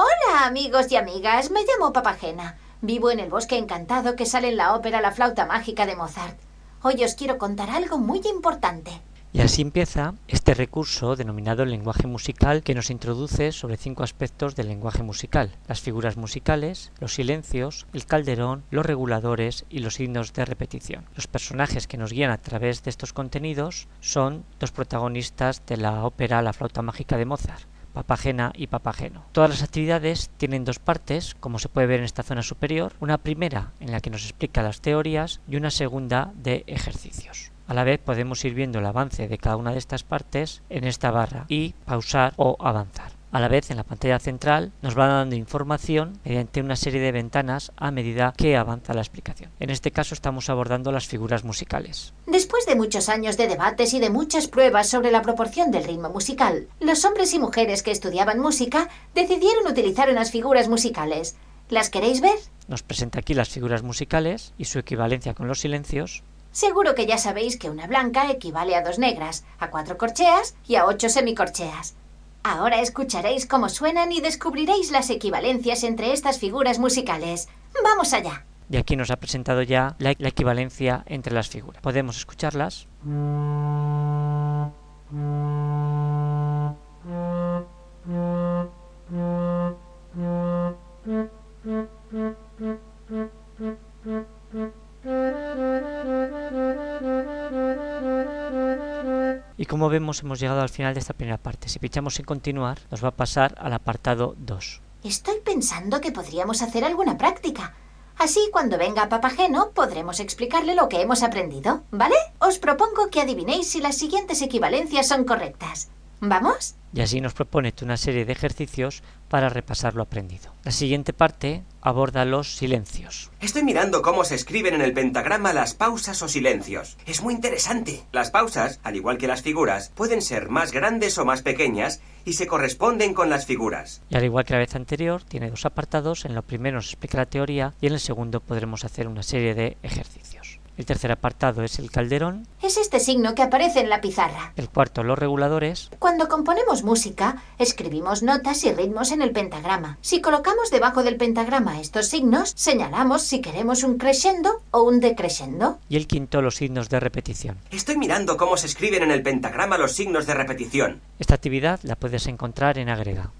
Hola, amigos y amigas. Me llamo Papagena. Vivo en el bosque encantado que sale en la ópera La flauta mágica de Mozart. Hoy os quiero contar algo muy importante. Y así empieza este recurso denominado lenguaje musical que nos introduce sobre cinco aspectos del lenguaje musical, las figuras musicales, los silencios, el calderón, los reguladores y los signos de repetición. Los personajes que nos guían a través de estos contenidos son dos protagonistas de la ópera La flauta mágica de Mozart, Papagena y Papageno. Todas las actividades tienen dos partes, como se puede ver en esta zona superior, una primera en la que nos explica las teorías y una segunda de ejercicios. A la vez podemos ir viendo el avance de cada una de estas partes en esta barra y pausar o avanzar. A la vez en la pantalla central nos va dando información mediante una serie de ventanas a medida que avanza la explicación. En este caso estamos abordando las figuras musicales. Después de muchos años de debates y de muchas pruebas sobre la proporción del ritmo musical, los hombres y mujeres que estudiaban música decidieron utilizar unas figuras musicales. ¿Las queréis ver? Nos presenta aquí las figuras musicales y su equivalencia con los silencios Seguro que ya sabéis que una blanca equivale a dos negras, a cuatro corcheas y a ocho semicorcheas. Ahora escucharéis cómo suenan y descubriréis las equivalencias entre estas figuras musicales. ¡Vamos allá! Y aquí nos ha presentado ya la, la equivalencia entre las figuras. Podemos escucharlas. Y como vemos hemos llegado al final de esta primera parte. Si pinchamos en continuar nos va a pasar al apartado 2. Estoy pensando que podríamos hacer alguna práctica. Así cuando venga Papageno podremos explicarle lo que hemos aprendido, ¿vale? Os propongo que adivinéis si las siguientes equivalencias son correctas. ¿Vamos? Y así nos propone una serie de ejercicios para repasar lo aprendido. La siguiente parte aborda los silencios. Estoy mirando cómo se escriben en el pentagrama las pausas o silencios. Es muy interesante. Las pausas, al igual que las figuras, pueden ser más grandes o más pequeñas y se corresponden con las figuras. Y al igual que la vez anterior, tiene dos apartados. En lo primero nos explica la teoría y en el segundo podremos hacer una serie de ejercicios. El tercer apartado es el calderón. Es este signo que aparece en la pizarra. El cuarto, los reguladores. Cuando componemos música, escribimos notas y ritmos en el pentagrama. Si colocamos debajo del pentagrama estos signos, señalamos si queremos un crescendo o un decrescendo. Y el quinto, los signos de repetición. Estoy mirando cómo se escriben en el pentagrama los signos de repetición. Esta actividad la puedes encontrar en Agrega.